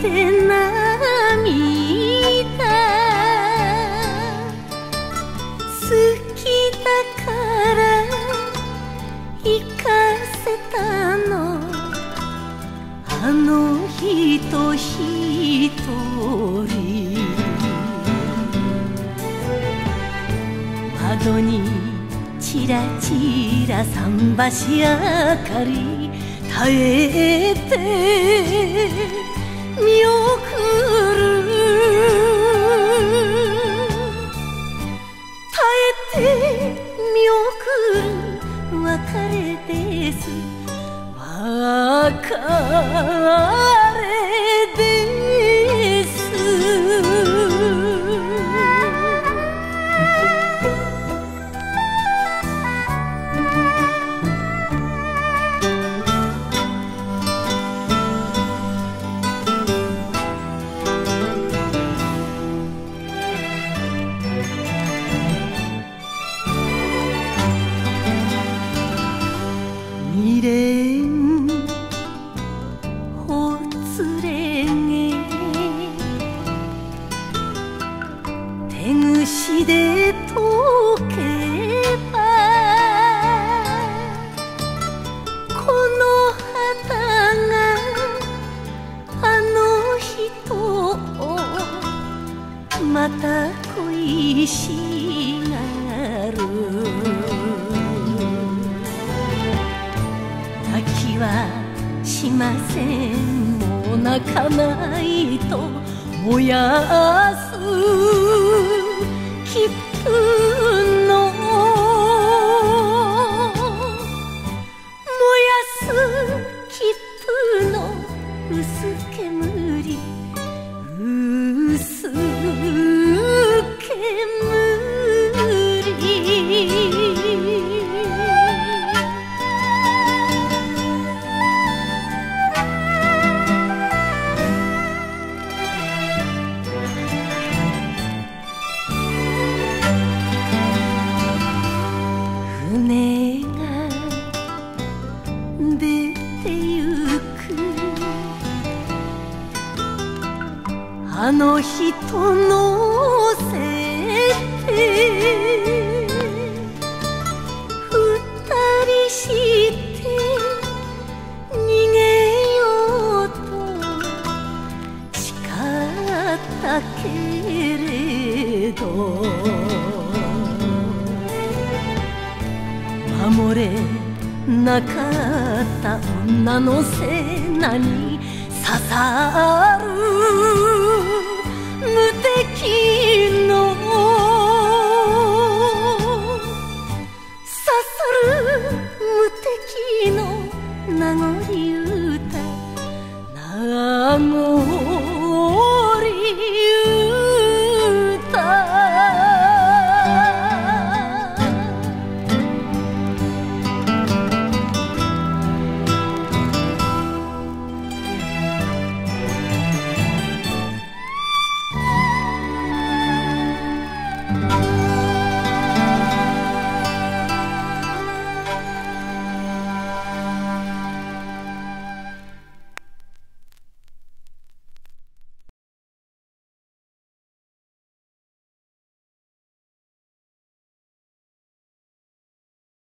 て涙好きだから行かせたの。あのひと人一人。窓にちらちら桟橋あかりたえて。別れです。別れまた恋しがる。泣きはしません。もう泣かないと燃やす。切符あの人乗せて二人して逃げようと誓ったけれど守れなかった女の背中に刺さる無敵の刺さる無敵の名残